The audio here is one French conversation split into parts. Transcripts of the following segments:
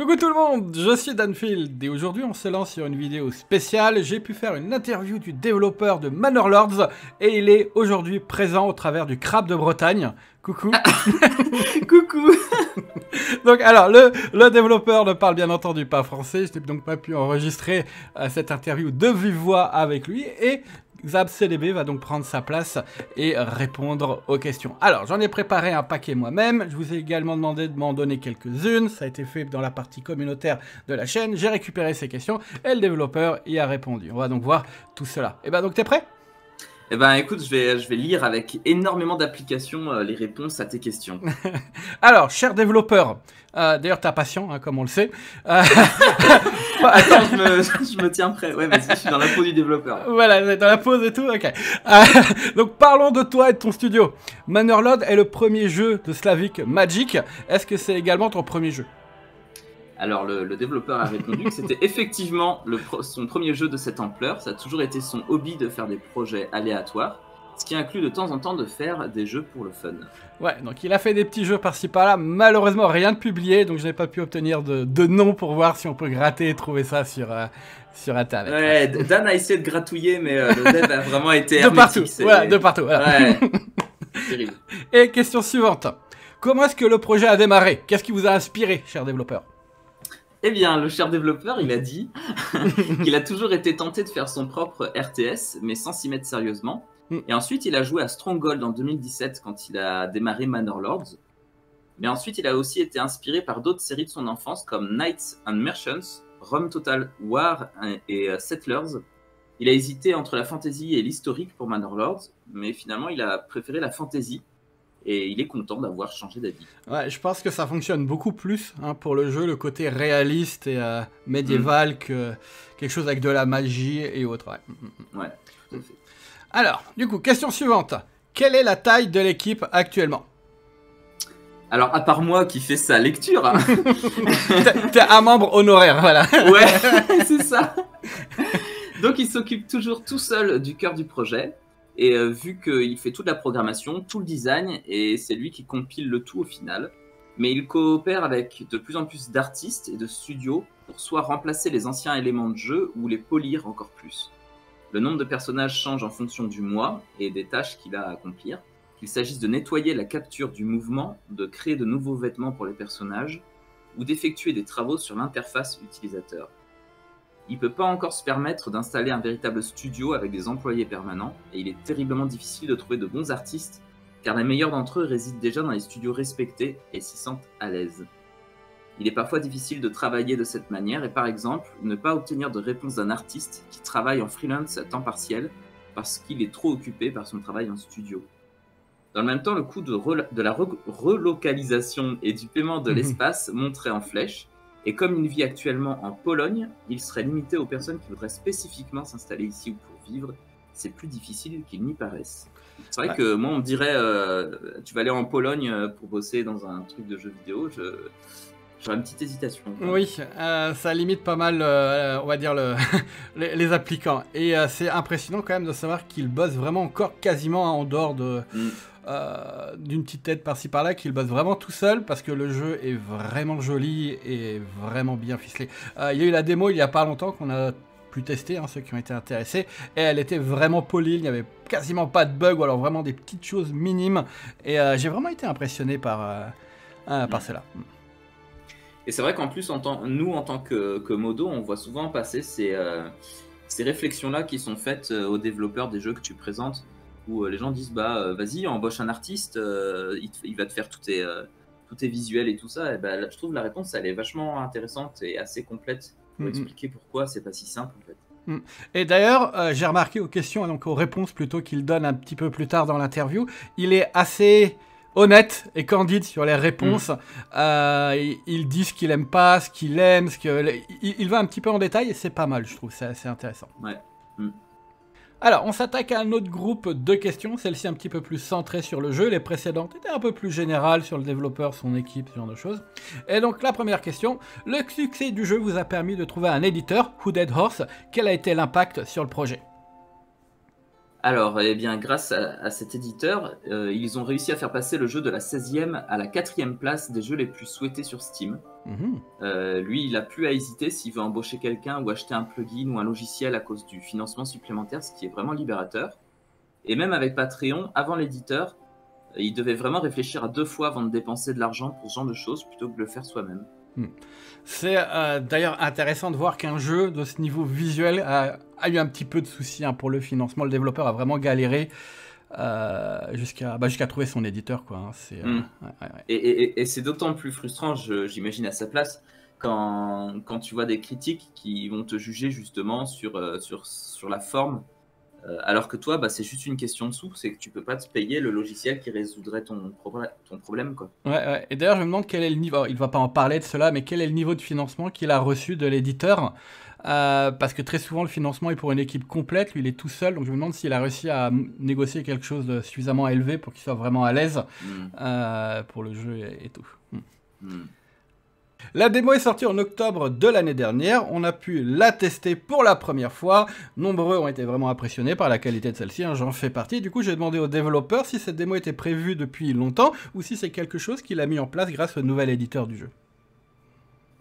Coucou tout le monde, je suis Danfield et aujourd'hui on se lance sur une vidéo spéciale. J'ai pu faire une interview du développeur de Manor Lords et il est aujourd'hui présent au travers du crabe de Bretagne. Coucou. Coucou. donc alors le, le développeur ne parle bien entendu pas français, je n'ai donc pas pu enregistrer euh, cette interview de vive voix avec lui et Zab CDB va donc prendre sa place et répondre aux questions. Alors, j'en ai préparé un paquet moi-même. Je vous ai également demandé de m'en donner quelques-unes. Ça a été fait dans la partie communautaire de la chaîne. J'ai récupéré ces questions et le développeur y a répondu. On va donc voir tout cela. Et eh ben donc, t'es prêt? Eh ben écoute, je vais, je vais lire avec énormément d'applications euh, les réponses à tes questions. Alors, cher développeur, euh, d'ailleurs t'as patient, hein, comme on le sait. Euh, Attends, je me, je me, tiens prêt. Ouais, vas-y, je suis dans la peau du développeur. Voilà, dans la pause et tout, ok. donc parlons de toi et de ton studio. Manorlord est le premier jeu de Slavic Magic. Est-ce que c'est également ton premier jeu? Alors le, développeur a répondu que c'était effectivement son premier jeu de cette ampleur. Ça a toujours été son hobby de faire des projets aléatoires, ce qui inclut de temps en temps de faire des jeux pour le fun. Ouais, donc il a fait des petits jeux par-ci par-là. Malheureusement, rien de publié, donc je n'ai pas pu obtenir de, nom pour voir si on peut gratter et trouver ça sur, euh, sur Internet. Ouais, Dan a essayé de gratouiller, mais euh, le dev a vraiment été de partout. Voilà, de partout. Ouais. Terrible. Et question suivante. Comment est-ce que le projet a démarré? Qu'est-ce qui vous a inspiré, cher développeur? Eh bien, le cher développeur, il a dit qu'il a toujours été tenté de faire son propre RTS, mais sans s'y mettre sérieusement. Mm. Et ensuite, il a joué à Stronghold en 2017 quand il a démarré Manor Lords. Mais ensuite, il a aussi été inspiré par d'autres séries de son enfance comme Knights and Merchants, Rome Total War et euh, Settlers. Il a hésité entre la fantasy et l'historique pour Manor Lords, mais finalement, il a préféré la fantasy et il est content d'avoir changé d'avis. Ouais, je pense que ça fonctionne beaucoup plus hein, pour le jeu, le côté réaliste et euh, médiéval, mm. que quelque chose avec de la magie et autres. Ouais, mm, mm, tout à fait. Alors, du coup, question suivante. Quelle est la taille de l'équipe actuellement? Alors, à part moi qui fais sa lecture. Hein. T'es un membre honoraire, voilà. ouais, c'est ça. Donc, il s'occupe toujours tout seul du cœur du projet. Et euh, vu qu'il fait toute la programmation, tout le design, et c'est lui qui compile le tout au final. Mais il coopère avec de plus en plus d'artistes et de studios pour soit remplacer les anciens éléments de jeu ou les polir encore plus. Le nombre de personnages change en fonction du mois et des tâches qu'il a à accomplir. Qu'il s'agisse de nettoyer la capture du mouvement, de créer de nouveaux vêtements pour les personnages, ou d'effectuer des travaux sur l'interface utilisateur il peut pas encore se permettre d'installer un véritable studio avec des employés permanents, et il est terriblement difficile de trouver de bons artistes, car les meilleurs d'entre eux résident déjà dans les studios respectés et s'y sentent à l'aise. Il est parfois difficile de travailler de cette manière, et par exemple, ne pas obtenir de réponse d'un artiste qui travaille en freelance à temps partiel, parce qu'il est trop occupé par son travail en studio. Dans le même temps, le coût de, de la relocalisation et du paiement de mhm. l'espace monterait en flèche, et comme il vit actuellement en Pologne, il serait limité aux personnes qui voudraient spécifiquement s'installer ici ou pour vivre. C'est plus difficile qu'il n'y paraisse. C'est vrai que moi, on me dirait, euh, tu vas aller en Pologne euh, pour bosser dans un truc de jeu vidéo. Je, J'aurais une petite hésitation. Oui, euh, ça limite pas mal, on va dire, le les, applicants. Et c'est impressionnant quand même de savoir qu'ils bossent vraiment encore quasiment en dehors de, mm. Euh, d'une petite tête par-ci par-là qu'il bosse vraiment tout seul parce que le jeu est vraiment joli et vraiment bien ficelé. Euh, il y a eu la démo il y a pas longtemps qu'on a pu tester, hein, ceux qui ont été intéressés, et elle était vraiment polie, il n'y avait quasiment pas de bugs ou alors vraiment des petites choses minimes. Et euh, j'ai vraiment été impressionné par, par cela. Et c'est vrai qu'en plus, en nous, en tant que, que, modo, on voit souvent passer ces, ces réflexions-là qui sont faites aux développeurs des jeux que tu présentes où euh, les gens disent bah euh, vas-y embauche un artiste, euh, il, va te faire tous tes, tous tes visuels et tout ça. Et bah, je trouve la réponse elle est vachement intéressante et assez complète pour expliquer pourquoi c'est pas si simple en fait. Mm. Et d'ailleurs, j'ai remarqué aux questions, donc aux réponses plutôt qu'il donne un petit peu plus tard dans l'interview, il est assez honnête et candide sur les réponses. Mm. il, dit ce qu'il aime pas, ce qu'il aime, ce que il, va un petit peu en détail et c'est pas mal, je trouve, c'est assez intéressant. Ouais. Mm. Alors, on s'attaque à un autre groupe de questions, celle-ci un petit peu plus centrée sur le jeu, les précédentes étaient un peu plus générales sur le développeur, son équipe, ce genre de choses. Et donc la première question, le succès du jeu vous a permis de trouver un éditeur, Hooded Horse, quel a été l'impact sur le projet? Alors, eh bien, grâce à, cet éditeur, euh, ils ont réussi à faire passer le jeu de la 16e à la 4e place des jeux les plus souhaités sur Steam. Mhm. Euh, lui, il a plus à hésiter s'il veut embaucher quelqu'un ou acheter un plugin ou un logiciel à cause du financement supplémentaire, ce qui est vraiment libérateur. Et même avec Patreon, avant l'éditeur, il devait vraiment réfléchir à deux fois avant de dépenser de l'argent pour ce genre de choses plutôt que de le faire soi-même. Hmm. C'est euh, d'ailleurs intéressant de voir qu'un jeu de ce niveau visuel a, eu un petit peu de soucis hein, pour le financement. Le développeur a vraiment galéré euh, jusqu'à bah, jusqu'à trouver son éditeur. Quoi, hein. euh. Et, c'est d'autant plus frustrant, j'imagine, à sa place, quand, quand, tu vois des critiques qui vont te juger justement sur, sur, sur la forme euh, alors que toi, bah, c'est juste une question de sous, c'est que tu peux pas te payer le logiciel qui résoudrait ton, ton problème. Quoi. Ouais, Et d'ailleurs, je me demande quel est le niveau, il va pas en parler de cela, mais quel est le niveau de financement qu'il a reçu de l'éditeur? Euh, parce que très souvent, le financement est pour une équipe complète. Lui, il est tout seul. Donc, je me demande s'il a réussi à négocier quelque chose de suffisamment élevé pour qu'il soit vraiment à l'aise hmm. euh, pour le jeu et, tout. Hmm. Hmm. La démo est sortie en octobre de l'année dernière, on a pu la tester pour la première fois, nombreux ont été vraiment impressionnés par la qualité de celle-ci, hein, j'en fais partie, du coup j'ai demandé aux développeurs si cette démo était prévue depuis longtemps ou si c'est quelque chose qu'il a mis en place grâce au nouvel éditeur du jeu.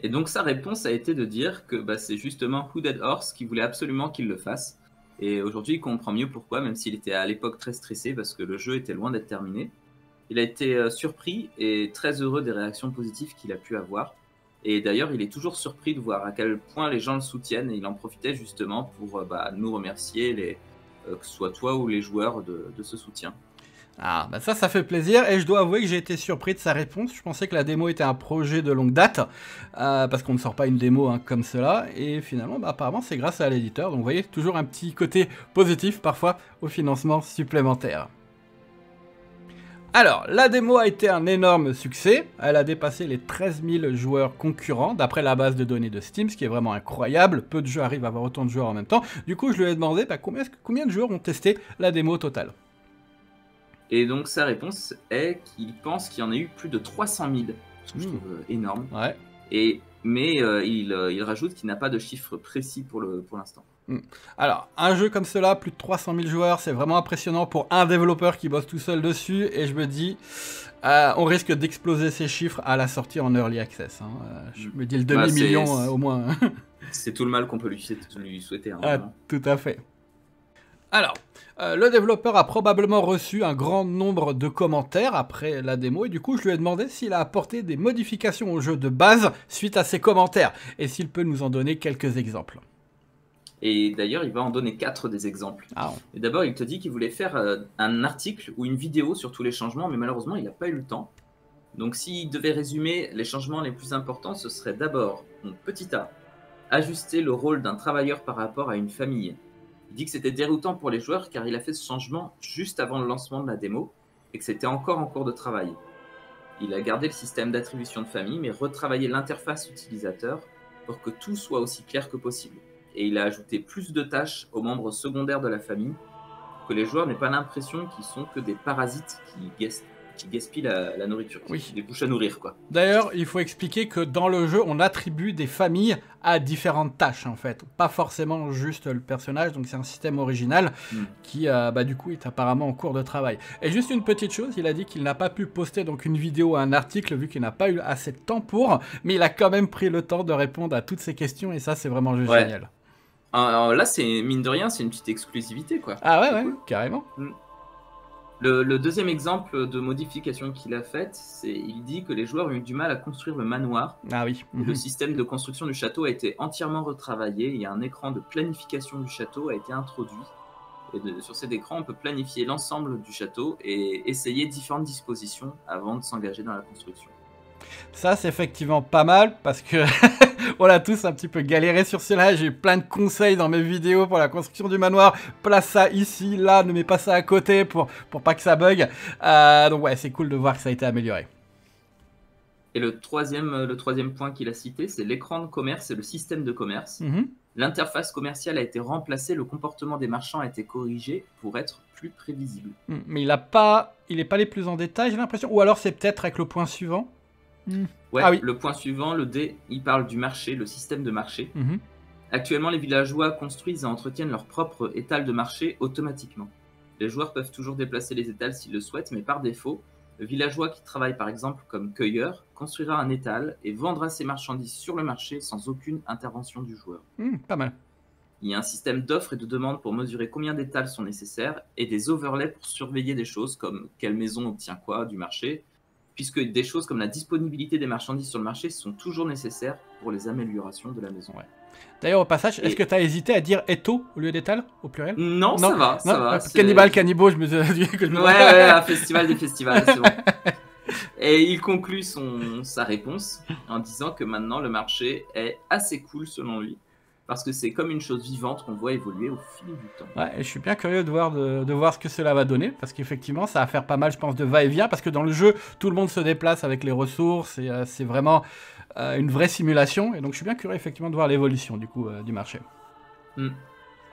Et donc sa réponse a été de dire que bah, c'est justement Hooded Horse qui voulait absolument qu'il le fasse. Et aujourd'hui il comprend mieux pourquoi, même s'il était à l'époque très stressé parce que le jeu était loin d'être terminé. Il a été euh, surpris et très heureux des réactions positives qu'il a pu avoir. Et d'ailleurs, il est toujours surpris de voir à quel point les gens le soutiennent et il en profitait justement pour euh, bah, nous remercier, les, euh, que ce soit toi ou les joueurs, de, ce soutien. Ah, bah ça, ça fait plaisir. Et je dois avouer que j'ai été surpris de sa réponse. Je pensais que la démo était un projet de longue date, euh, parce qu'on ne sort pas une démo hein, comme cela. Et finalement, bah, apparemment, c'est grâce à l'éditeur. Donc, vous voyez, toujours un petit côté positif parfois au financement supplémentaire. Alors, la démo a été un énorme succès. Elle a dépassé les 13 000 joueurs concurrents, d'après la base de données de Steam, ce qui est vraiment incroyable. Peu de jeux arrivent à avoir autant de joueurs en même temps. Du coup, je lui ai demandé bah, combien, combien de joueurs ont testé la démo totale. Et donc, sa réponse est qu'il pense qu'il y en a eu plus de 300 000, ce que je hmm. trouve euh, énorme. Ouais. Et, mais euh, il, euh, il, rajoute qu'il n'a pas de chiffre précis pour l'instant. Pour. Alors, un jeu comme cela, plus de 300 000 joueurs, c'est vraiment impressionnant pour un développeur qui bosse tout seul dessus. Et je me dis, euh, on risque d'exploser ces chiffres à la sortie en early access. Hein. Euh, je me dis le bah, demi-million euh, au moins. c'est tout le mal qu'on peut lui, souhaiter. Hein, ah, tout à fait. Alors, le développeur a probablement reçu un grand nombre de commentaires après la démo et du coup je lui ai demandé s'il a apporté des modifications au jeu de base suite à ces commentaires et s'il peut nous en donner quelques exemples. Et d'ailleurs, il va en donner quatre des exemples. Ah et d'abord, il te dit qu'il voulait faire euh, un article ou une vidéo sur tous les changements, mais malheureusement, il n'a pas eu le temps. Donc, s'il devait résumer les changements les plus importants, ce serait d'abord, petit a, ajuster le rôle d'un travailleur par rapport à une famille. Il dit que c'était déroutant pour les joueurs car il a fait ce changement juste avant le lancement de la démo et que c'était encore en cours de travail. Il a gardé le système d'attribution de famille mais retravaillé l'interface utilisateur pour que tout soit aussi clair que possible et il a ajouté plus de tâches aux membres secondaires de la famille pour que les joueurs n'aient pas l'impression qu'ils sont que des parasites qui, qui gaspillent la, nourriture, oui. des bouches à nourrir quoi. D'ailleurs, il faut expliquer que dans le jeu, on attribue des familles à différentes tâches en fait, pas forcément juste le personnage. Donc c'est un système original hmm. qui, euh, bah, du coup, est apparemment en cours de travail. Et juste une petite chose, il a dit qu'il n'a pas pu poster donc une vidéo, un article vu qu'il n'a pas eu assez de temps pour, mais il a quand même pris le temps de répondre à toutes ces questions et ça, c'est vraiment juste génial. Alors là, c'est mine de rien, c'est une petite exclusivité, quoi. Ah ouais, ouais, carrément. Mm. Le, deuxième exemple de modification qu'il a faite, c'est il dit que les joueurs ont eu du mal à construire le manoir. Ah oui. Le mhm. système de construction du château a été entièrement retravaillé et un écran de planification du château a été introduit. Et sur cet écran, on peut planifier l'ensemble du château et essayer différentes dispositions avant de s'engager dans la construction. Ça, c'est effectivement pas mal parce que on a tous un petit peu galéré sur cela. J'ai plein de conseils dans mes vidéos pour la construction du manoir. Place ça ici, là, ne mets pas ça à côté pour, pour pas que ça bug. Euh, donc ouais, c'est cool de voir que ça a été amélioré. Et le troisième, le troisième point qu'il a cité, c'est l'écran de commerce et le système de commerce. Mhm. L'interface commerciale a été remplacée, le comportement des marchands a été corrigé pour être plus prévisible. Hmm, mais il n'a pas, il n'est pas les plus en détail, j'ai l'impression. Ou alors c'est peut-être avec le point suivant. Ouais, ah oui. le point suivant, le D, il parle du marché, le système de marché. Mhm. Actuellement, les villageois construisent et entretiennent leur propre étal de marché automatiquement. Les joueurs peuvent toujours déplacer les étals s'ils le souhaitent, mais par défaut, Le villageois qui travaille par exemple comme cueilleur construira un étal et vendra ses marchandises sur le marché sans aucune intervention du joueur. Hmm, pas mal. Il y a un système d'offres et de demandes pour mesurer combien d'étals sont nécessaires et des overlays pour surveiller des choses comme quelle maison obtient quoi du marché, puisque des choses comme la disponibilité des marchandises sur le marché sont toujours nécessaires pour les améliorations de la maison. D'ailleurs, au passage, est-ce que tu as hésité à dire Eto au lieu d'étal au pluriel? Non, ça va, ça va. Cannibal, Cannibal, je me suis Ouais, ouais, un festival des festivals, c'est bon. Et il conclut son, sa réponse en disant que maintenant le marché est assez cool selon lui parce que c'est comme une chose vivante qu'on voit évoluer au fil du temps. Ouais, et je suis bien curieux de voir, de, voir ce que cela va donner, parce qu'effectivement, ça va faire pas mal, je pense, de va-et-vient, parce que dans le jeu, tout le monde se déplace avec les ressources, et euh, c'est vraiment euh, une vraie simulation, et donc je suis bien curieux, effectivement, de voir l'évolution, du coup, euh, du marché. Hmm.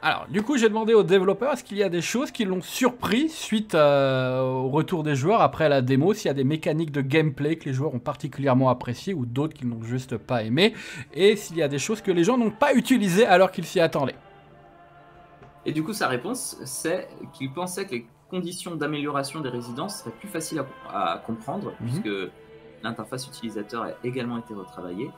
Alors, du coup, j'ai demandé aux développeurs est-ce qu'il y a des choses qui l'ont surpris suite euh, au retour des joueurs après la démo, s'il y a des mécaniques de gameplay que les joueurs ont particulièrement appréciées ou d'autres qu'ils n'ont juste pas aimé, et s'il y a des choses que les gens n'ont pas utilisées alors qu'ils s'y attendaient? Et du coup, sa réponse, c'est qu'il pensait que les conditions d'amélioration des résidences seraient plus faciles à, comprendre, mhm. puisque l'interface utilisateur a également été retravaillée.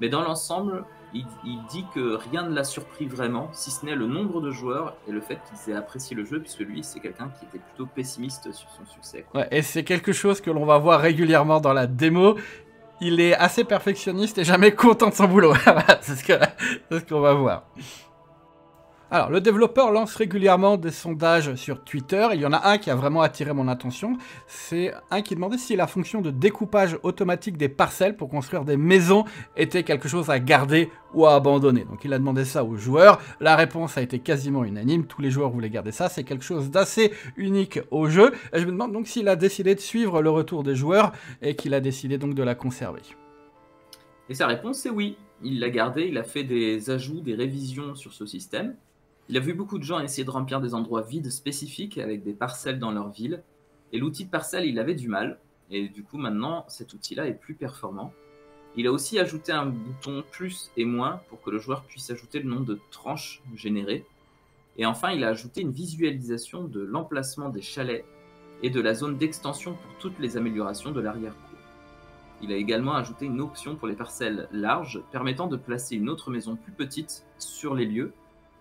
Mais dans l'ensemble, il, dit que rien ne l'a surpris vraiment, si ce n'est le nombre de joueurs et le fait qu'ils aient apprécié le jeu, puisque lui, c'est quelqu'un qui était plutôt pessimiste sur son succès. Et c'est quelque chose que l'on va voir régulièrement dans la démo. Il est assez perfectionniste et jamais content de son boulot. c'est ce qu'on va voir. Alors, le développeur lance régulièrement des sondages sur Twitter. Il y en a un qui a vraiment attiré mon attention. C'est un qui demandait si la fonction de découpage automatique des parcelles pour construire des maisons était quelque chose à garder ou à abandonner. Donc, il a demandé ça aux joueurs. La réponse a été quasiment unanime. Tous les joueurs voulaient garder ça. C'est quelque chose d'assez unique au jeu. Et je me demande donc s'il a décidé de suivre le retour des joueurs et qu'il a décidé donc de la conserver. Et sa réponse, c'est oui. Il l'a gardé. Il a fait des ajouts, des révisions sur ce système. Il a vu beaucoup de gens essayer de remplir des endroits vides spécifiques avec des parcelles dans leur ville. Et l'outil de parcelle, il avait du mal. Et du coup, maintenant, cet outil-là est plus performant. Il a aussi ajouté un bouton plus et moins pour que le joueur puisse ajouter le nombre de tranches générées. Et enfin, il a ajouté une visualisation de l'emplacement des chalets et de la zone d'extension pour toutes les améliorations de l'arrière-cour. Il a également ajouté une option pour les parcelles larges permettant de placer une autre maison plus petite sur les lieux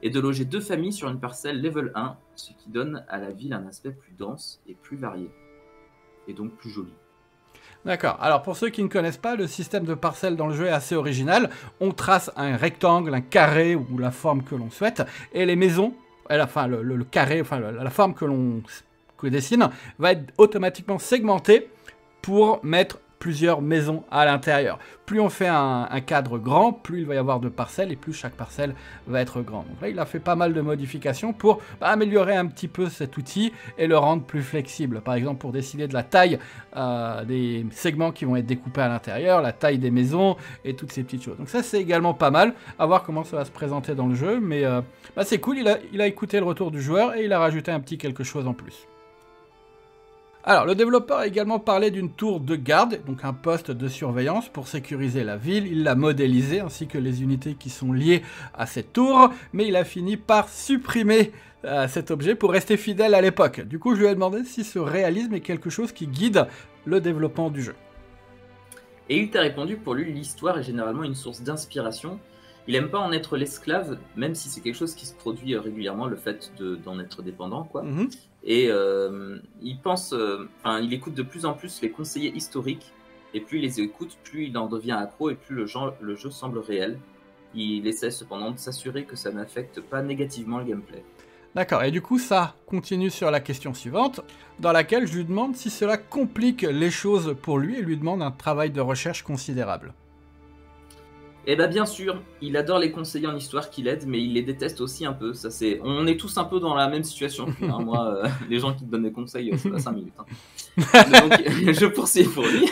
et de loger deux familles sur une parcelle level 1, ce qui donne à la ville un aspect plus dense et plus varié, et donc plus joli. D'accord. Alors pour ceux qui ne connaissent pas, le système de parcelles dans le jeu est assez original. On trace un rectangle, un carré ou la forme que l'on souhaite, et les maisons, enfin le, le carré, enfin la forme que l'on dessine, va être automatiquement segmentée pour mettre plusieurs maisons à l'intérieur. Plus on fait un, cadre grand, plus il va y avoir de parcelles et plus chaque parcelle va être grande. Donc là, il a fait pas mal de modifications pour bah, améliorer un petit peu cet outil et le rendre plus flexible. Par exemple, pour décider de la taille euh, des segments qui vont être découpés à l'intérieur, la taille des maisons et toutes ces petites choses. Donc ça, c'est également pas mal. À voir comment ça va se présenter dans le jeu, mais euh, bah, c'est cool. Il a, il a écouté le retour du joueur et il a rajouté un petit quelque chose en plus. Alors, le développeur a également parlé d'une tour de garde, donc un poste de surveillance pour sécuriser la ville. Il l'a modélisé ainsi que les unités qui sont liées à cette tour, mais il a fini par supprimer euh, cet objet pour rester fidèle à l'époque. Du coup, je lui ai demandé si ce réalisme est quelque chose qui guide le développement du jeu. Et il t'a répondu pour lui, l'histoire est généralement une source d'inspiration. Il aime pas en être l'esclave, même si c'est quelque chose qui se produit euh, régulièrement, le fait d'en être dépendant, quoi. Mhm. Et euh, il pense, euh, enfin, il écoute de plus en plus les conseillers historiques, et plus il les écoute, plus il en devient accro et plus le, le jeu semble réel. Il essaie cependant de s'assurer que ça n'affecte pas négativement le gameplay. D'accord, et du coup ça continue sur la question suivante, dans laquelle je lui demande si cela complique les choses pour lui et lui demande un travail de recherche considérable. Eh bien, bien sûr, il adore les conseillers en histoire qu'il aide, mais il les déteste aussi un peu. Ça, c'est... On est tous un peu dans la même situation. Hein. Moi, euh, les gens qui te donnent des conseils, c'est pas 5 minutes. Hein. Donc, je poursuis pour lui.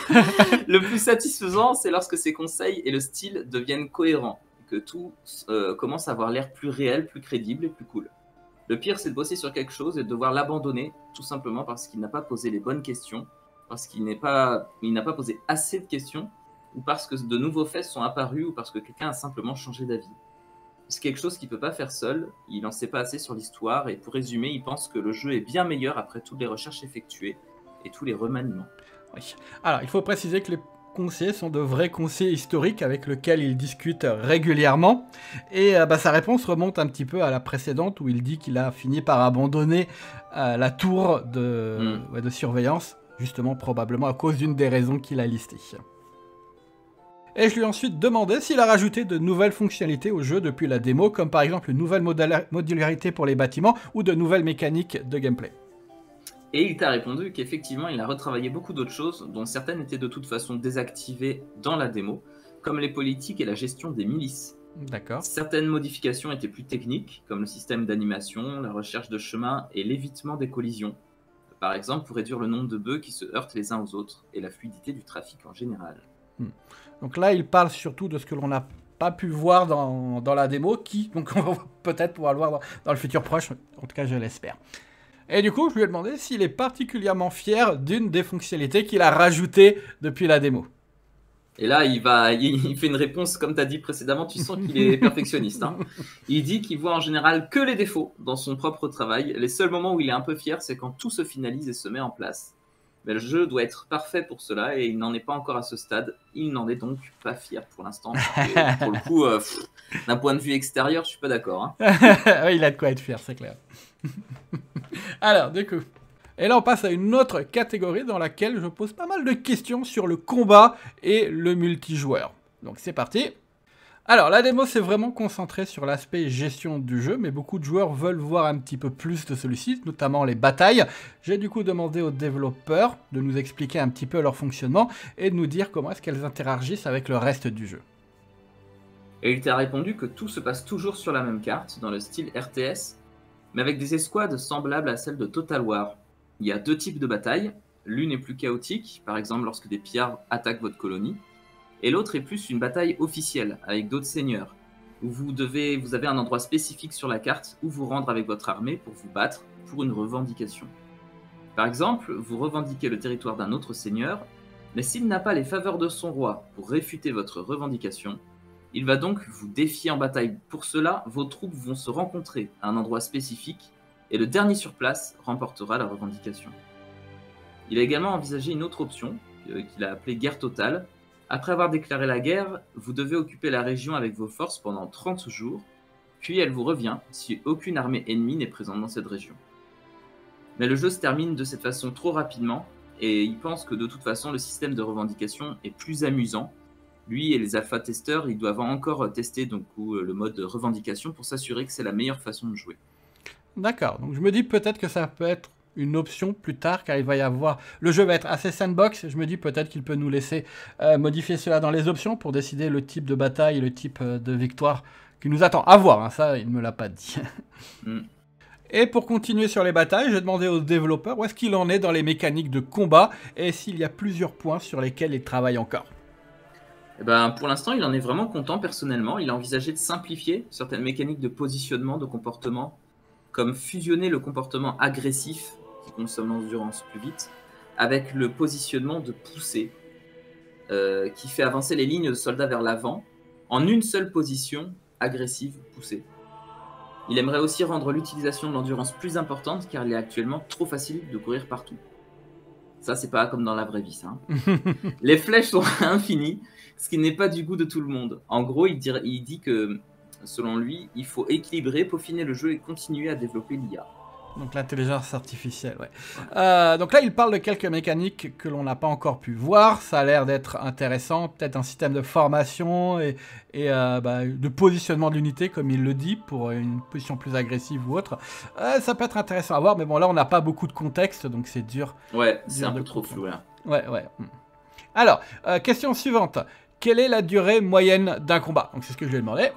Le plus satisfaisant, c'est lorsque ses conseils et le style deviennent cohérents, que tout euh, commence à avoir l'air plus réel, plus crédible et plus cool. Le pire, c'est de bosser sur quelque chose et de devoir l'abandonner, tout simplement parce qu'il n'a pas posé les bonnes questions, parce qu'il n'est pas, il n'a pas posé assez de questions ou parce que de nouveaux faits sont apparus, ou parce que quelqu'un a simplement changé d'avis. C'est quelque chose qu'il ne peut pas faire seul, il n'en sait pas assez sur l'histoire, et pour résumer, il pense que le jeu est bien meilleur après toutes les recherches effectuées, et tous les remaniements. Oui. Alors, il faut préciser que les conseillers sont de vrais conseillers historiques avec lesquels il discute régulièrement. Et euh, bah, sa réponse remonte un petit peu à la précédente où il dit qu'il a fini par abandonner euh, la tour de, hmm. de surveillance, justement probablement à cause d'une des raisons qu'il a listées. Et je lui ai ensuite demandé s'il a rajouté de nouvelles fonctionnalités au jeu depuis la démo, comme par exemple une nouvelle modularité pour les bâtiments ou de nouvelles mécaniques de gameplay. Et il t'a répondu qu'effectivement, il a retravaillé beaucoup d'autres choses, dont certaines étaient de toute façon désactivées dans la démo, comme les politiques et la gestion des milices. D'accord. Certaines modifications étaient plus techniques, comme le système d'animation, la recherche de chemin et l'évitement des collisions. Par exemple, pour réduire le nombre de bœufs qui se heurtent les uns aux autres et la fluidité du trafic en général. Hmm. Donc là, il parle surtout de ce que l'on n'a pas pu voir dans, la démo, qui, donc on va peut-être pouvoir le voir dans, dans, le futur proche, en tout cas je l'espère. Et du coup, je lui ai demandé s'il est particulièrement fier d'une des fonctionnalités qu'il a rajoutées depuis la démo. Et là, il, va, il fait une réponse, comme tu as dit précédemment, tu sens qu'il est perfectionniste. Hein. Il dit qu'il voit en général que les défauts dans son propre travail. Les seuls moments où il est un peu fier, c'est quand tout se finalise et se met en place. Mais le jeu doit être parfait pour cela et il n'en est pas encore à ce stade. Il n'en est donc pas fier pour l'instant. pour le coup, euh, d'un point de vue extérieur, je suis pas d'accord. Hein. il a de quoi être fier, c'est clair. Alors, du coup. Et là, on passe à une autre catégorie dans laquelle je pose pas mal de questions sur le combat et le multijoueur. Donc, c'est parti. Alors, la démo s'est vraiment concentrée sur l'aspect gestion du jeu, mais beaucoup de joueurs veulent voir un petit peu plus de celui-ci, notamment les batailles. J'ai du coup demandé aux développeurs de nous expliquer un petit peu leur fonctionnement et de nous dire comment est-ce qu'elles interagissent avec le reste du jeu. Et il t'a répondu que tout se passe toujours sur la même carte, dans le style RTS, mais avec des escouades semblables à celles de Total War. Il y a deux types de batailles. L'une est plus chaotique, par exemple lorsque des pillards attaquent votre colonie, et l'autre est plus une bataille officielle avec d'autres seigneurs, où vous, devez, vous avez un endroit spécifique sur la carte où vous rendre avec votre armée pour vous battre pour une revendication. Par exemple, vous revendiquez le territoire d'un autre seigneur, mais s'il n'a pas les faveurs de son roi pour réfuter votre revendication, il va donc vous défier en bataille. Pour cela, vos troupes vont se rencontrer à un endroit spécifique et le dernier sur place remportera la revendication. Il a également envisagé une autre option euh, qu'il a appelée guerre totale. Après avoir déclaré la guerre, vous devez occuper la région avec vos forces pendant 30 jours, puis elle vous revient si aucune armée ennemie n'est présente dans cette région. Mais le jeu se termine de cette façon trop rapidement et il pense que de toute façon le système de revendication est plus amusant lui et les alpha-testeurs, ils doivent encore tester donc, euh, le mode revendication pour s'assurer que c'est la meilleure façon de jouer. D'accord, donc je me dis peut-être que ça peut être une option plus tard, car il va y avoir... Le jeu va être assez sandbox, je me dis peut-être qu'il peut nous laisser euh, modifier cela dans les options pour décider le type de bataille et le type euh, de victoire qui nous attend. À voir, hein, ça, il ne me l'a pas dit. Mm. Et pour continuer sur les batailles, j'ai demandé aux développeurs où est-ce qu'il en est dans les mécaniques de combat et s'il y a plusieurs points sur lesquels il travaille encore. Eh ben, pour l'instant, il en est vraiment content personnellement. Il a envisagé de simplifier certaines mécaniques de positionnement, de comportement, comme fusionner le comportement agressif, qui consomme l'endurance plus vite, avec le positionnement de poussée, euh, qui fait avancer les lignes de soldats vers l'avant, en une seule position, agressive, poussée. Il aimerait aussi rendre l'utilisation de l'endurance plus importante, car il est actuellement trop facile de courir partout. Ça, c'est pas comme dans la vraie vie, ça. Hein. les flèches sont infinies, ce qui n'est pas du goût de tout le monde. En gros, il, il dit que, selon lui, il faut équilibrer, peaufiner le jeu et continuer à développer l'IA. Donc l'intelligence artificielle, ouais. Euh, donc là, il parle de quelques mécaniques que l'on n'a pas encore pu voir. Ça a l'air d'être intéressant. Peut-être un système de formation et, euh, bah, de positionnement de l'unité, comme il le dit, pour une position plus agressive ou autre. Euh, ça peut être intéressant à voir, mais bon, là, on n'a pas beaucoup de contexte, donc c'est dur. Ouais, c'est un peu trop flou là. Ouais, ouais. Hmm. Alors, question suivante. Quelle est la durée moyenne d'un combat? Donc c'est ce que je lui ai demandé.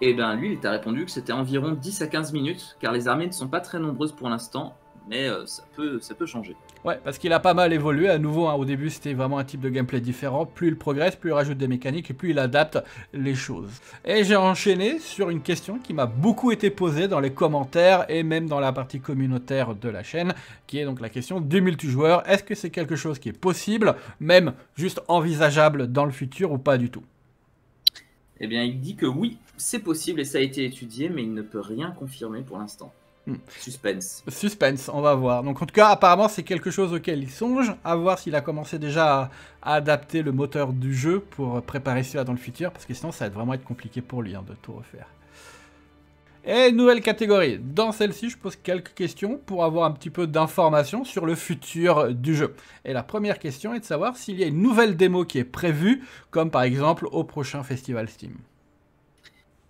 Et eh bien lui, il t'a répondu que c'était environ 10 à 15 minutes, car les armées ne sont pas très nombreuses pour l'instant, mais euh, ça, peut, changer. Ouais, parce qu'il a pas mal évolué. À nouveau, hein, au début, c'était vraiment un type de gameplay différent. Plus il progresse, plus il rajoute des mécaniques et plus il adapte les choses. Et j'ai enchaîné sur une question qui m'a beaucoup été posée dans les commentaires et même dans la partie communautaire de la chaîne, qui est donc la question du multijoueur. Est-ce que c'est quelque chose qui est possible, même juste envisageable dans le futur ou pas du tout? Eh bien, il dit que oui, c'est possible et ça a été étudié, mais il ne peut rien confirmer pour l'instant. Hmm. Suspense. Suspense, on va voir. Donc en tout cas, apparemment, c'est quelque chose auquel il songe. À voir s'il a commencé déjà à, adapter le moteur du jeu pour préparer cela dans le futur, parce que sinon, ça va vraiment être compliqué pour lui hein, de tout refaire. Et nouvelle catégorie. Dans celle-ci, je pose quelques questions pour avoir un petit peu d'informations sur le futur du jeu. Et la première question est de savoir s'il y a une nouvelle démo qui est prévue, comme par exemple au prochain festival Steam.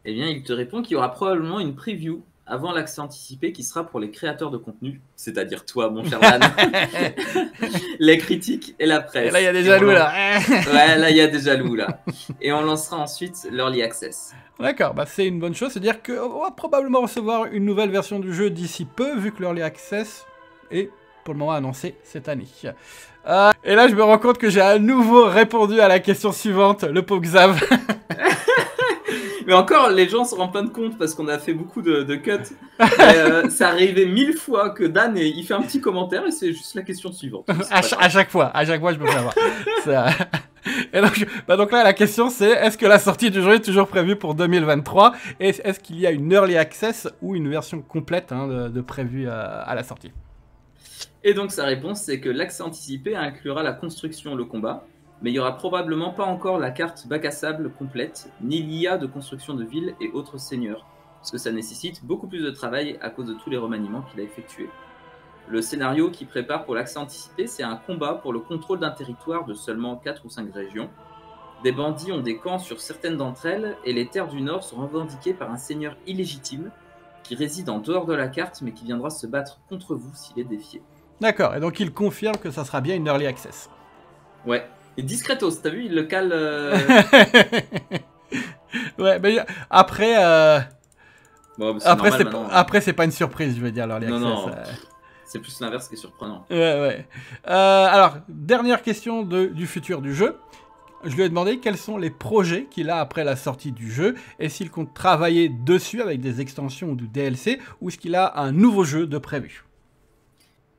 Eh bien, il te répond qu'il y aura probablement une preview avant l'accès anticipé qui sera pour les créateurs de contenu, c'est-à-dire toi, mon cher Dan, les critiques et la presse. Et là, il y a des jaloux, là. ouais, là, il y a des jaloux, là. Et on lancera ensuite l'Early Access. D'accord, bah c'est une bonne chose, c'est-à-dire qu'on va probablement recevoir une nouvelle version du jeu d'ici peu, vu que l'Early Access est pour le moment annoncé cette année. Euh, et là, je me rends compte que j'ai à nouveau répondu à la question suivante, le Pogzav. Mais encore, les gens se rendent plein de compte parce qu'on a fait beaucoup de, cuts. Euh, ça arrivait mille fois que Dan, il fait un petit commentaire et c'est juste la question suivante. À, chaque fois, à chaque fois, je me fais avoir. Et donc, bah donc, là, la question c'est est-ce que la sortie du jeu est toujours prévue pour 2023 Et est-ce qu'il y a une early access ou une version complète hein, de, prévue à la sortie? Et donc, sa réponse c'est que l'accès anticipé inclura la construction, le combat, mais il y aura probablement pas encore la carte bac à sable complète, ni l'IA de construction de villes et autres seigneurs, parce que ça nécessite beaucoup plus de travail à cause de tous les remaniements qu'il a effectués. Le scénario qui prépare pour l'accès anticipé, c'est un combat pour le contrôle d'un territoire de seulement 4 ou 5 régions. Des bandits ont des camps sur certaines d'entre elles, et les terres du Nord sont revendiquées par un seigneur illégitime qui réside en dehors de la carte, mais qui viendra se battre contre vous s'il est défié. D'accord, et donc il confirme que ça sera bien une early access. Ouais, et discretos, t'as vu, il le cale. Euh, ouais, mais après. Euh, après, c'est pas... après, c'est pas une surprise, je veux dire, l'early non, access. Non. C'est plus l'inverse qui est surprenant. Ouais, ouais. Euh, alors, dernière question de, du futur du jeu. Je lui ai demandé quels sont les projets qu'il a après la sortie du jeu et s'il compte travailler dessus avec des extensions ou du DLC ou est-ce qu'il a un nouveau jeu de prévu?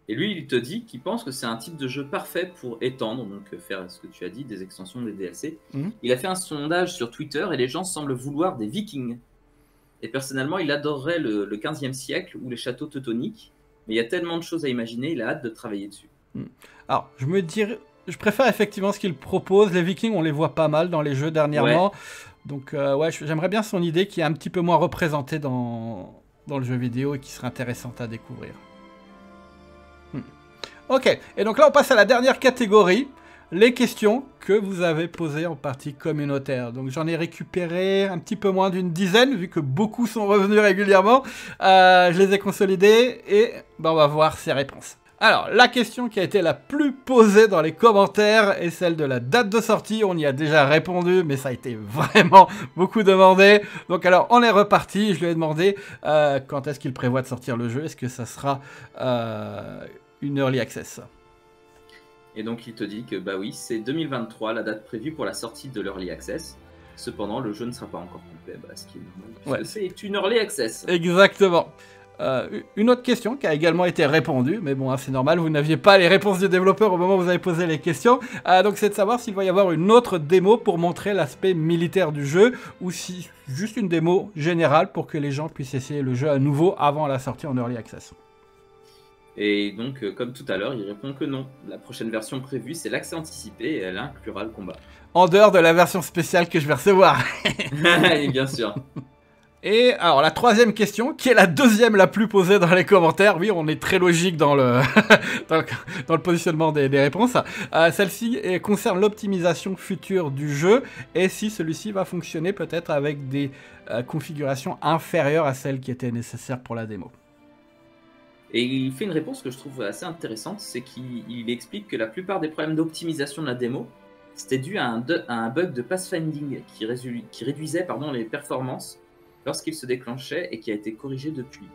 Et lui, il te dit qu'il pense que c'est un type de jeu parfait pour étendre, donc euh, faire ce que tu as dit, des extensions, des DLC. Mhm. Il a fait un sondage sur Twitter et les gens semblent vouloir des vikings. Et personnellement, il adorerait le, 15e siècle ou les châteaux teutoniques. Mais il y a tellement de choses à imaginer, il a hâte de travailler dessus. Mhm. Alors, je me dirais, je préfère effectivement ce qu'il propose. Les vikings, on les voit pas mal dans les jeux dernièrement. Donc, euh, ouais, j'aimerais bien son idée qui est un petit peu moins représentée dans, dans le jeu vidéo et qui serait intéressante à découvrir. Ok, et donc là on passe à la dernière catégorie, les questions que vous avez posées en partie communautaire. Donc j'en ai récupéré un petit peu moins d'une dizaine, vu que beaucoup sont revenus régulièrement. Euh, je les ai consolidées et ben, on va voir ces réponses. Alors, la question qui a été la plus posée dans les commentaires est celle de la date de sortie. On y a déjà répondu, mais ça a été vraiment beaucoup demandé. Donc alors, on est reparti. Je lui ai demandé euh, quand est-ce qu'il prévoit de sortir le jeu? Est-ce que ça sera euh, une early access. Et donc il te dit que bah oui, c'est 2023 la date prévue pour la sortie de l'early access. Cependant, le jeu ne sera pas encore complet, bah, ce qui est normal. C'est une early access. Exactement. Euh, une autre question qui a également été répondue, mais bon, hein, c'est normal, vous n'aviez pas les réponses du développeur au moment où vous avez posé les questions. Euh, donc c'est de savoir s'il va y avoir une autre démo pour montrer l'aspect militaire du jeu, ou si juste une démo générale pour que les gens puissent essayer le jeu à nouveau avant la sortie en early access. Et donc, euh, comme tout à l'heure, il répond que non. La prochaine version prévue, c'est l'accès anticipé et elle inclura le combat. En dehors de la version spéciale que je vais recevoir. bien sûr. Et alors la troisième question, qui est la deuxième la plus posée dans les commentaires, oui on est très logique dans le, dans, le, positionnement des, réponses, euh, celle-ci concerne l'optimisation future du jeu et si celui-ci va fonctionner peut-être avec des euh, configurations inférieures à celles qui étaient nécessaires pour la démo. Et il fait une réponse que je trouve assez intéressante, c'est qu'il explique que la plupart des problèmes d'optimisation de la démo, c'était dû à un, bug de pathfinding qui, qui réduisait pardon, les performances lorsqu'il se déclenchait et qui a été corrigé depuis.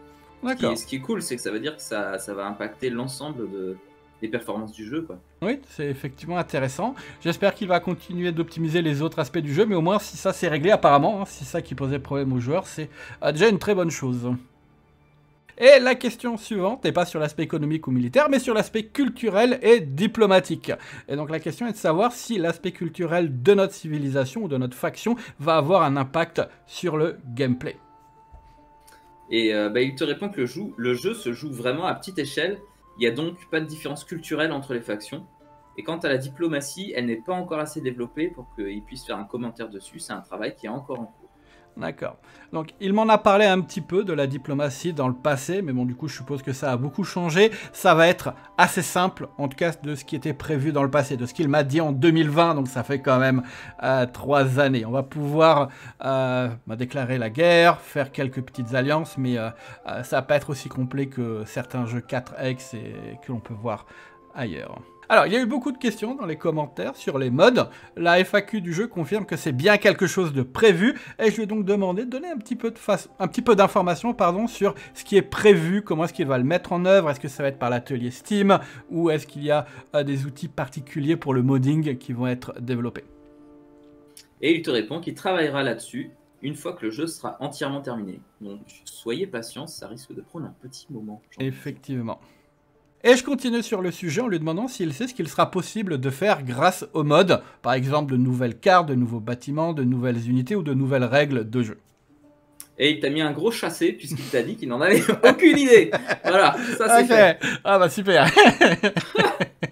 D'accord. Ce qui est cool, c'est que ça veut dire que ça, ça va impacter l'ensemble de, des performances du jeu. Quoi. Oui, c'est effectivement intéressant. J'espère qu'il va continuer d'optimiser les autres aspects du jeu, mais au moins si ça s'est réglé apparemment, hein, si ça qui posait problème aux joueurs, c'est euh, déjà une très bonne chose. Et la question suivante n'est pas sur l'aspect économique ou militaire, mais sur l'aspect culturel et diplomatique. Et donc la question est de savoir si l'aspect culturel de notre civilisation ou de notre faction va avoir un impact sur le gameplay. Et euh, bah, il te répond que le jeu, le jeu se joue vraiment à petite échelle. Il n'y a donc pas de différence culturelle entre les factions. Et quant à la diplomatie, elle n'est pas encore assez développée pour qu'il puisse faire un commentaire dessus. C'est un travail qui est encore en cours. D'accord. Donc il m'en a parlé un petit peu de la diplomatie dans le passé, mais bon du coup je suppose que ça a beaucoup changé. Ça va être assez simple, en tout cas de ce qui était prévu dans le passé, de ce qu'il m'a dit en 2020, donc ça fait quand même euh, trois années. On va pouvoir euh, bah, déclarer la guerre, faire quelques petites alliances, mais euh, ça va pas être aussi complet que certains jeux 4X et que l'on peut voir ailleurs. Alors, il y a eu beaucoup de questions dans les commentaires sur les modes. La FAQ du jeu confirme que c'est bien quelque chose de prévu. Et je vais donc demander de donner un petit peu, de un petit peu d'informations pardon, sur ce qui est prévu, comment est-ce qu'il va le mettre en œuvre. Est-ce que ça va être par l'atelier Steam ou est-ce qu'il y a euh, des outils particuliers pour le modding qui vont être développés Et il te répond qu'il travaillera là-dessus une fois que le jeu sera entièrement terminé. Donc soyez patient, ça risque de prendre un petit moment. Effectivement. Et je continue sur le sujet en lui demandant s'il sait ce qu'il sera possible de faire grâce au mode, par exemple de nouvelles cartes, de nouveaux bâtiments, de nouvelles unités ou de nouvelles règles de jeu? Et il t'a mis un gros chassé puisqu'il t'a dit qu'il n'en avait aucune idée. Voilà, ça c'est fait. Ah bah super.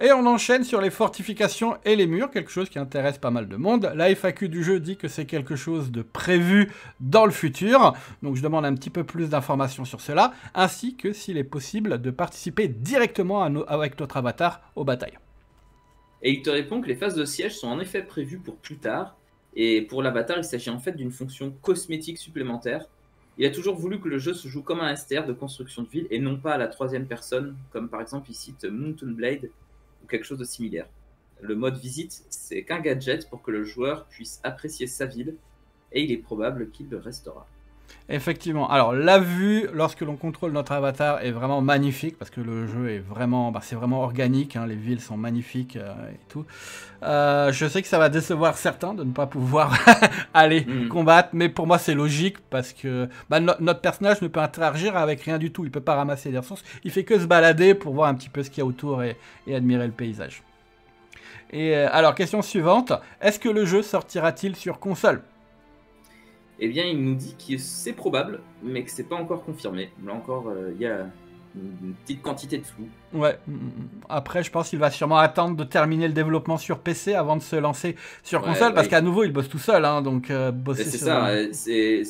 Et on enchaîne sur les fortifications et les murs, quelque chose qui intéresse pas mal de monde. La FAQ du jeu dit que c'est quelque chose de prévu dans le futur, donc je demande un petit peu plus d'informations sur cela, ainsi que s'il est possible de participer directement avec notre avatar aux batailles. Et il te répond que les phases de siège sont en effet prévues pour plus tard, et pour l'avatar il s'agit en fait d'une fonction cosmétique supplémentaire. Il a toujours voulu que le jeu se joue comme un STR de construction de ville et non pas à la troisième personne, comme par exemple il cite Mountain Blade, quelque chose de similaire. Le mode visite, c'est qu'un gadget pour que le joueur puisse apprécier sa ville, et il est probable qu'il le restera. Effectivement. Alors la vue, lorsque l'on contrôle notre avatar, est vraiment magnifique parce que le jeu est vraiment, bah, c'est vraiment organique. Hein, les villes sont magnifiques euh, et tout. Euh, je sais que ça va décevoir certains de ne pas pouvoir aller mm. combattre, mais pour moi c'est logique parce que bah, notre personnage ne peut interagir avec rien du tout. Il peut pas ramasser des ressources. Il fait que se balader pour voir un petit peu ce qu'il y a autour et, admirer le paysage. Et euh, alors question suivante, est-ce que le jeu sortira-t-il sur console? Eh bien, il nous dit que c'est probable, mais que c'est pas encore confirmé. Là encore, euh, il y a une petite quantité de flou. Ouais. Mm, mm, mm. Après, je pense qu'il va sûrement attendre de terminer le développement sur PC avant de se lancer sur console, parce qu'à nouveau, il bosse tout seul, hein, donc euh, bosser. C'est ça. C'est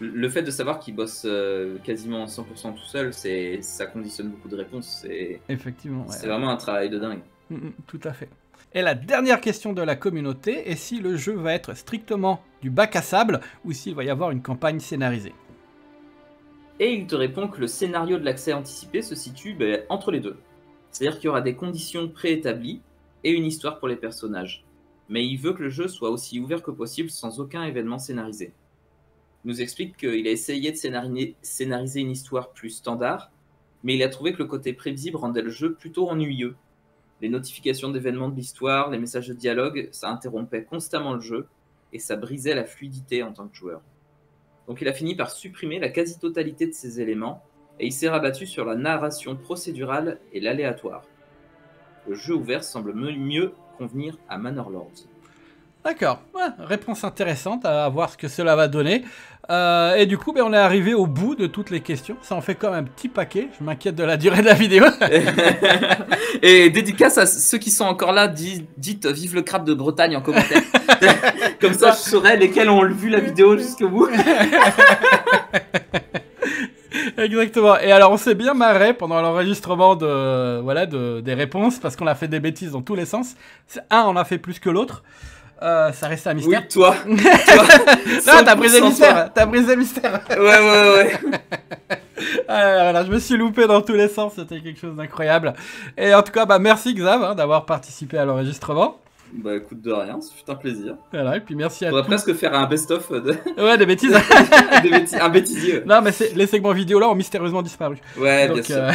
le fait de savoir qu'il bosse euh, quasiment 100% tout seul, c'est ça conditionne beaucoup de réponses. Effectivement. C'est vraiment un travail de dingue. tout à fait. Et la dernière question de la communauté est si le jeu va être strictement du bac à sable ou s'il va y avoir une campagne scénarisée. Et il te répond que le scénario de l'accès anticipé se situe ben, entre les deux. C'est-à-dire qu'il y aura des conditions préétablies et une histoire pour les personnages. Mais il veut que le jeu soit aussi ouvert que possible sans aucun événement scénarisé. Il nous explique qu'il a essayé de scénariser une histoire plus standard, mais il a trouvé que le côté prévisible rendait le jeu plutôt ennuyeux les notifications d'événements de l'histoire, les messages de dialogue, ça interrompait constamment le jeu et ça brisait la fluidité en tant que joueur. Donc il a fini par supprimer la quasi-totalité de ces éléments et il s'est rabattu sur la narration procédurale et l'aléatoire. Le jeu ouvert semble mieux convenir à Manor Lords. D'accord, réponse intéressante à voir ce que cela va donner. Euh, et du coup, ben, on est arrivé au bout de toutes les questions. Ça en fait comme un petit paquet. Je m'inquiète de la durée de la vidéo. et dédicace à ceux qui sont encore là, dites, vive le crabe de Bretagne en commentaire. comme ça, je saurai lesquels ont vu la vidéo jusqu'au bout. Exactement. Et alors, on s'est bien marré pendant l'enregistrement de, voilà, de, des réponses parce qu'on a fait des bêtises dans tous les sens. Un, on a fait plus que l'autre. Euh, ça reste un mystère. Oui, toi. toi non, t'as brisé le mystère. T'as brisé le mystère. Ouais, ouais, ouais. ah, voilà, je me suis loupé dans tous les sens. C'était quelque chose d'incroyable. Et en tout cas, bah, merci Xav hein, d'avoir participé à l'enregistrement. Bah écoute de rien, c'est un plaisir. Voilà, et puis merci à On va presque faire un best-of de... Ouais, des bêtises. des un bêtisier. Non, mais les segments vidéo là ont mystérieusement disparu. Ouais, bien sûr. Euh,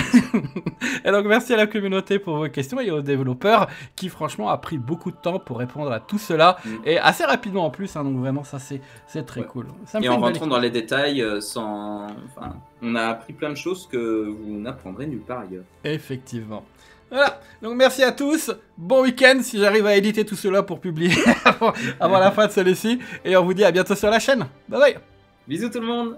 et donc merci à la communauté pour vos questions et aux développeurs qui franchement a pris beaucoup de temps pour répondre à tout cela mm. et assez rapidement en plus, hein, donc vraiment ça c'est très cool. et en rentrant dans les détails, euh, sans... Enfin, on a appris plein de choses que vous n'apprendrez nulle part ailleurs. Effectivement. Voilà, donc merci à tous, bon week-end si j'arrive à éditer tout cela pour publier avant, la fin de celui-ci, et on vous dit à bientôt sur la chaîne. Bye bye. Bisous tout le monde